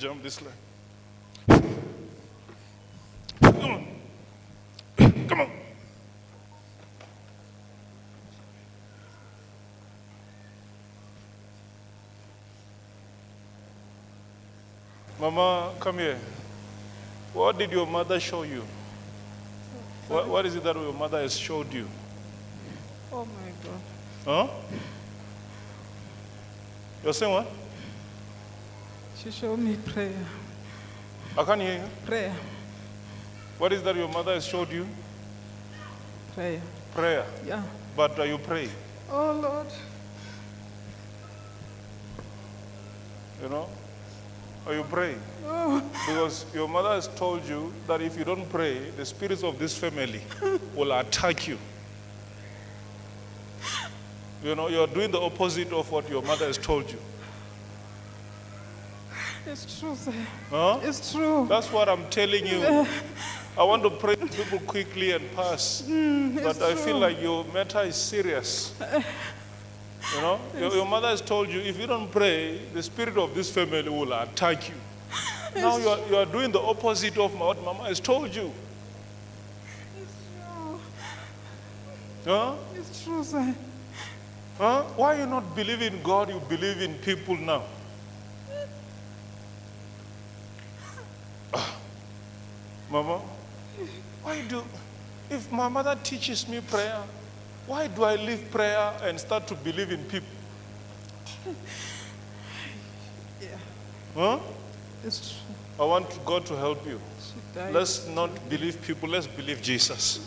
jump this line. Come on. Come on. Mama, come here. What did your mother show you? What, what is it that your mother has showed you? Oh my God. Huh? You're saying what? She showed me prayer. I can't hear you. Prayer. What is that your mother has showed you? Prayer. Prayer. Yeah. But are you praying? Oh Lord. You know? Are you praying? Oh, Because your mother has told you that if you don't pray, the spirits of this family will attack you. You know, you're doing the opposite of what your mother has told you. It's true, sir. Huh? It's true. That's what I'm telling you. I want to pray for people quickly and pass. Mm, but I feel like your matter is serious. You know, your, your mother has told you if you don't pray, the spirit of this family will attack you. Now you are, you are doing the opposite of what mama has told you. It's true. Huh? It's true, sir. Huh? Why you not believe in God, you believe in people now? Mama, why do, if my mother teaches me prayer, why do I leave prayer and start to believe in people? Yeah. Huh? It's true. I want God to help you. Let's not believe people, let's believe Jesus.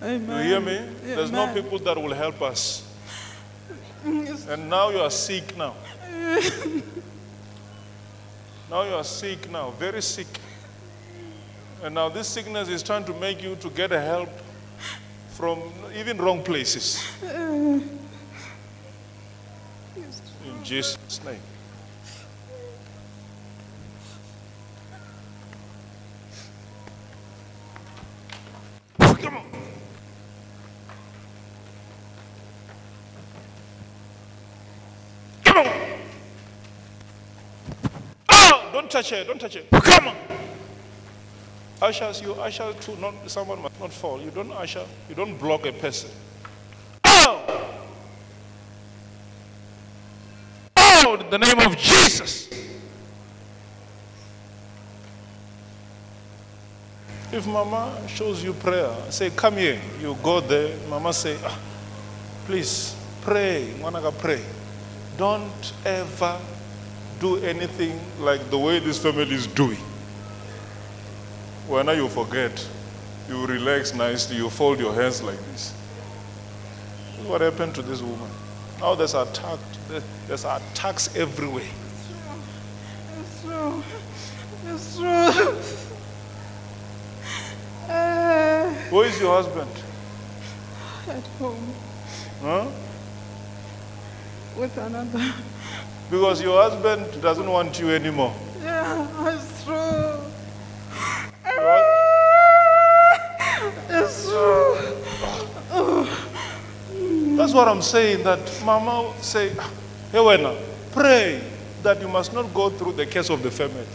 You hear me? There's no people that will help us. It's And now you are sick now. now you are sick now, very sick. And now this sickness is trying to make you to get a help from even wrong places. In Jesus' name. Come on. Come on. Oh, don't touch her, don't touch her. Come on. Ushers, you usher to not someone must not fall. You don't usher, you don't block a person. Oh! Oh, in the name of Jesus. If mama shows you prayer, say, come here. You go there. Mama say, ah, please pray. Wanaka pray. Don't ever do anything like the way this family is doing. When you forget, you relax nicely, you fold your hands like this. What happened to this woman. Now there's attack, there's attacks everywhere. It's true. It's true. Eh, Where is your husband? at home Huh? with another. Because your husband doesn't want you anymore. What I'm saying. That Mama say, hey, Wena, pray that you must not go through the case of the family.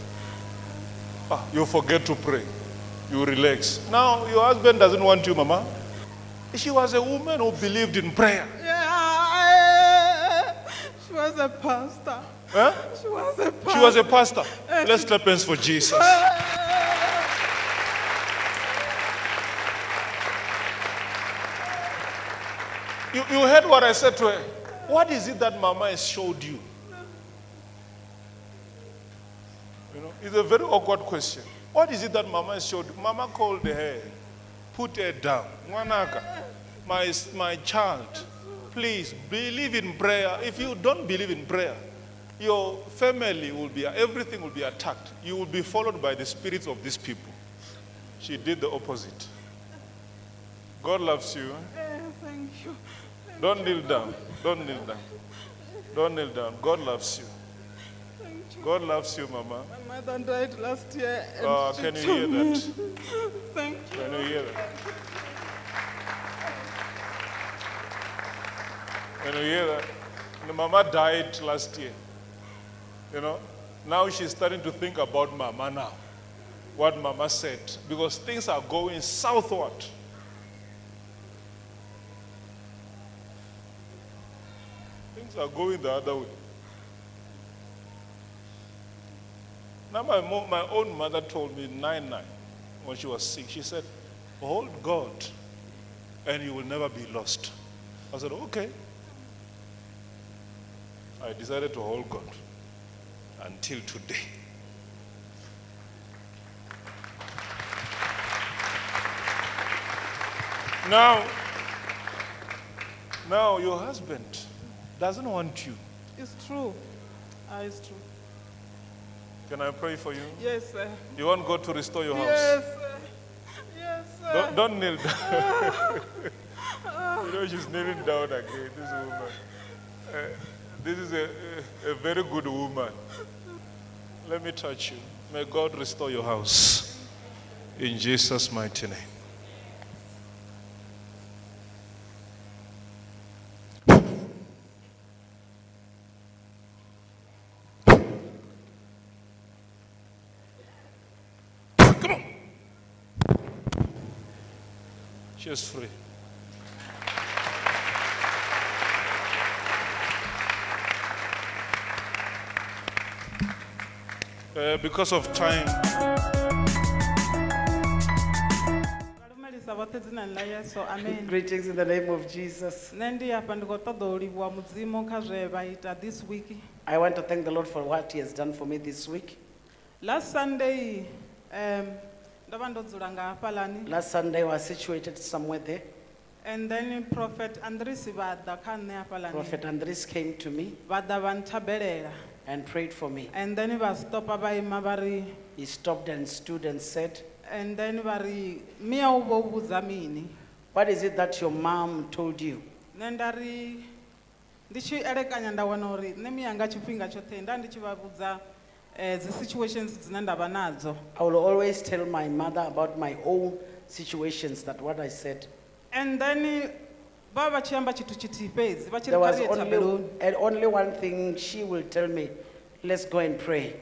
Ah, you forget to pray. You relax. Now your husband doesn't want you, Mama. She was a woman who believed in prayer. Yeah. She was a pastor. Huh? She was a pastor. She was a pastor. Let's clap hands for Jesus. You, you heard what I said to her. What is it that Mama has showed you? You know, it's a very awkward question. What is it that Mama has showed you? Mama called her, put her down. Mwanaka, my, my child, please believe in prayer. If you don't believe in prayer, your family will be, everything will be attacked. You will be followed by the spirits of these people. She did the opposite. God loves you. Don't kneel down. Don't kneel down. Don't kneel down. God loves you. You. God loves you, Mama. My mother died last year. And Oh, can you hear me- that? Thank you. Can you hear that? Can you hear that? The Mama died last year. You know? Now she's starting to think about Mama now. What Mama said. Because things are going southward. Things are going the other way. Now, my, my own mother told me nine nine when she was sick. She said, "Hold God, and you will never be lost." I said, "Okay." I decided to hold God until today. Now, now your husband doesn't want you. It's true. Ah, it's true. Can I pray for you? Yes, sir. You want God to restore your house? Yes, sir. Yes, sir. Don't, don't kneel down. you know, she's kneeling down again, this woman. Uh, this is a, a, a very good woman. Let me touch you. May God restore your house. In Jesus' mighty name. She's free. Uh, because of time, valumelisa vhoṱhe dzinani ḽa yesu amen Greetings in the name of Jesus. nṋe ndi afha ndi khou ṱoḓa u livhuwa mudzimu kha zwe vha ita this week I want to thank the Lord for what He has done for me this week. last sunday um ndo ndo dzula nga hafhaḽani Last Sunday, I was situated somewhere there. and then prophet andries vha ḓa kha nṋe hafhaḽani Prophet Andries came to me vha ḓa vha nthabelela and prayed for me. and then vha stopa vha ima vha ri He stopped and stood and said, and then vha ri mia u vho vhudza mini What is it that your mom told you? nṋe nda ri ndi tshi elekanya nda wana uri nṋe miyanga tshifhinga tshoṱhe nda ndi tshi vha vhudza Eh, dzi situations dzine nda vha nadzo I will always tell my mother about my own situations, that what I said. and then vha vha tshi amba tshithu tshithihi fhedzi vha tshi ri There was only, and only one thing she will tell me, let's go and pray.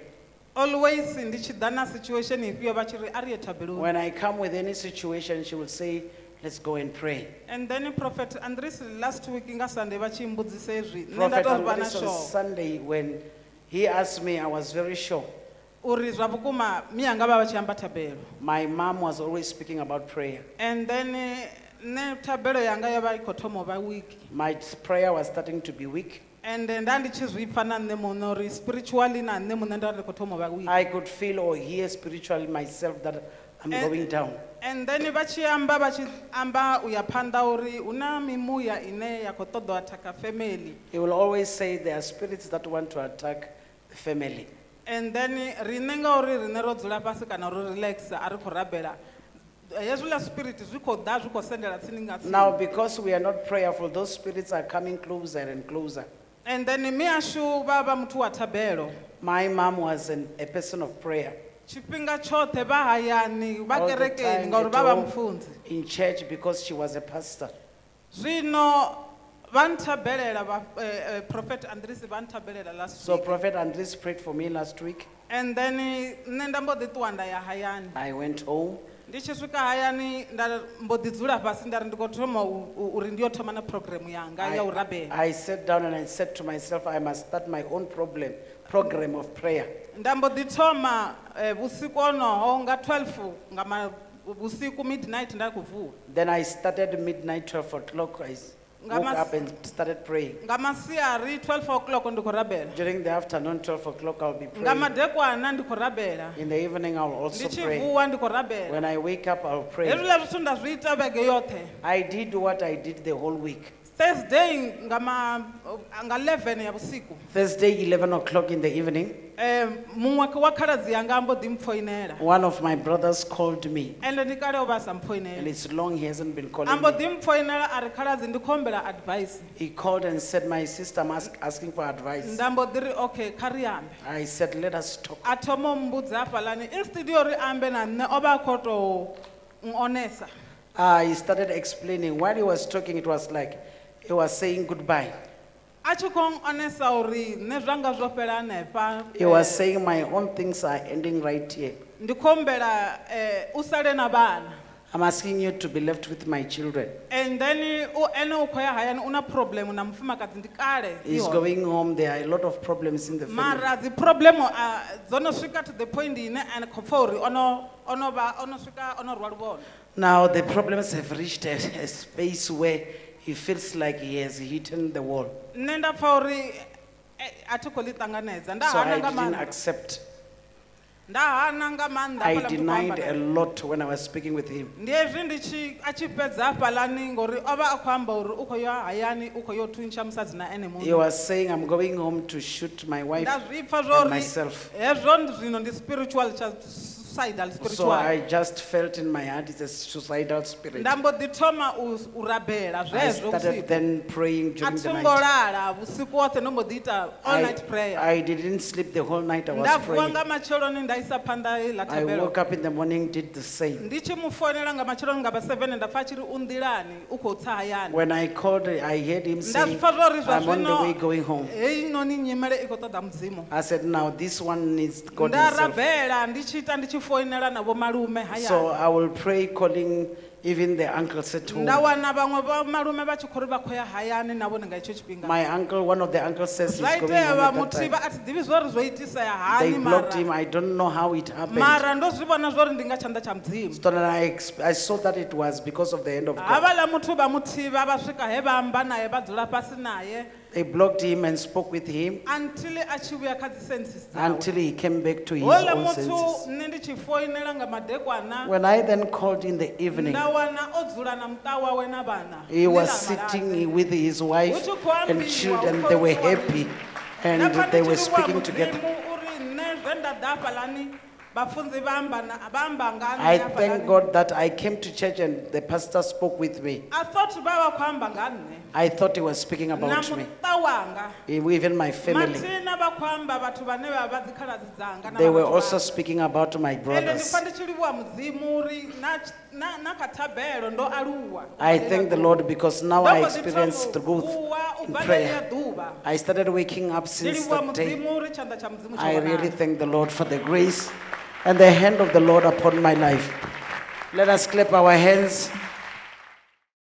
always ndi ḓa situation ifhio vha tshi ri a ri ye When I come with any situation, she will say, let's go and pray. and then prophet andries last week nga sunday vha tshi mbudzisa hezwi nṋe nda Prophet tou vha na Andries on Sunday, when he asked me, I was very sure. uri zwa vhukuma miyanga vha vha tshi amba thabelo My mom was always speaking about prayer. and then eh, nṋe thabelo yanga yo vha i khou thoma u vha week My prayer was starting to be weak. and eh, nda ndi tshi zwi pfa na nṋe muṋe uri spiritually na nṋe muṋe nda ri khou thoma u vha weak I could feel or hear spiritually myself that I'm Eh, going down. and then vha tshi amba vha tshi amba u ya phanḓa uri hu na mimuya ine ya khou ṱoḓa u athaka family He will always say there are spirits that want to attack family. and then riṋe ngauri riṋe ro dzula fhasi kana ro relaxa a ri khou rabela hezwiḽa spirit zwi khou ḓa zwi khou sendela tsini nga tsini Now, because we are not prayerful, those spirits are coming closer and closer. and then miashu vha vha muthu wa thabelo My mom was an, a person of prayer tshifhinga tshoṱhe vha hayani vha All the kerekeni time ngauri at vha vha home. mufunzi in church because she was a pastor. zwino vha nthabelela vha eh, eh, prophet andries vha nthabelela last So week Prophet Andries prayed for me last week. and then nṋe nda mbo ḓi ṱuwa nda ya hayani I went home. ndi tshi swika hayani nda mbo ḓi dzula fhasi nda ri ndi khou thoma u- u- uri ndi yo thoma na programu yanga ya u rabela I, I sat down and I said to myself, I must start my own problem, program of prayer. nda mbo ḓi thoma eh, vhusiku onoho nga 12 nga ma- vhusiku midnight nda khou vuwa Then I started midnight, 12 o'clock. I s- woke up and started praying. nga 12 o'clock ndi During the afternoon, 12 o'clock, I'll be praying. In the evening, I'll also pray. When I wake up, I'll pray. hezwiḽa zwithu nda zwi ita vhege yoṱhe I did what I did the whole week. Thursday nga ma nga 11 ya vhusiku Thursday, 11 o'clock in the evening, um muṅwe wa khaladzi yanga a mbo ḓi mpfoinela one of my brothers called me. ende ndi kale o vha a sa And it's long, he hasn't been a calling mbo me. ḓi mpfoinela a ri khaladzi ndi khou humbela advice He called and said, My sister, I'm ask, asking for advice. nda mbo ḓi ri okay kha ri ambe I said, Let us talk. a thoma u hafhaḽani instead yo ri ambe na nṋe o vha a khou tou nonesa he started explaining. While he was talking, it was like he was saying goodbye. a tshi khou onesa uri nṋe zwanga zwo fhela hanefha He was saying, My own things are ending right here. Eh, ndi khou humbela eh, u sale na vhana I'm asking you to be left with my children. and then u ene u khou ya hayani u na problem na mufumakadzi ndi kale dzi He's hone. going home. There are a lot of problems in the family. mara dzi problem a dzo no swika to the point ine ane khou pfa uri ono ono vha ono swika ono rwa Now, the problems have reached a, a space where he feels like he has hit the wall. nṋe nda pfa uri a thi khou ḽi ṱanganedza nda So hana I nga didn't maanḓa accept. nda hana nga maanḓa I hafhaḽa muthu khou denied a lot when I was speaking with him. ndi hezwi ndi tshi a tshi fhedza hafhaḽani ngori o vha a khou amba uri u khou ya hayani u khou yo thuntsha musadzi na ene He muṋe was saying, I'm going home to shoot my wife nda zwi pfa and zwori myself. hezwo ndi- zwino ndi spiritual cha suicidal So spiritual I just felt in my heart it's a suicidal spirit. nda mbo ḓi thoma u u rabela I zwezwo started vhusiku then praying a during the night. lala vhusiku woṱhe ndo mbo ḓi ita all night I, prayer I didn't sleep the whole night. I nda was vuwa praying. nga matsheloni nda isa phanḓa iḽa I thabelo woke up in the morning, did the same. ndi tshi mu founela nga matsheloni nga vha 7 nda pfa a tshi ri u nḓilani u khou tsa hayani When I called, I heard him nda zwi saying, pfa zwori zwa I'm on the way zwino going home. nyimele i khou ṱoḓa mudzimu I said, now this one needs God nda himself. rabela ndi tshi ita ndi tshi foinela na vho malume So hayani I will pray calling even the uncles at home. nda wana vhaṅwe vha malume vha tshi khou ri vha khou ya hayani na vhone nga hetsho tshifhinga My uncle, one of the uncles says he's zwa going itea home vha at that muthivha time. a thi ḓivhi zwori zwo itisea They hani blocked him. mara I don't know how it happened. mara ndo zwi vhona ndi nga tshanḓa tsha mudzimu So then I, ex- I saw that it was because of the hand of God. havhaḽa muthu vha muthivha vha swika he vha amba naye vha dzula fhasi naye They blocked him and spoke with him until a kha dzi senses until he came back to his hola own muthu senses. nne ndi tshi foinela nga madekwana When I then called in the evening, nda wana o dzula na muṱa wawe na vhana he was sitting with his wife Hu tshi khou and children. They were happy and they ndi were tshi livhuwa speaking together. Mudzimu uri nne zwe nda ḓa hafhaḽani vhafunzi vha amba na- vha amba nga nṋe I hafhaḽani. thank God that I came to church and the pastor spoke with me. I thought vha vha khou amba nga nne I thought he was speaking about me, even my family. mathina vha khou amba vhathu vhane vha vha dzikhaladzi dzanga na They were also speaking about my brothers. I thank the Lord because now I experienced growth vuwa in prayer. I started waking up since that day. mudzimu uri tshanḓa tsha mudzimu tsho I really thank the Lord for the grace and the hand of the Lord upon my life. Let us clap our hands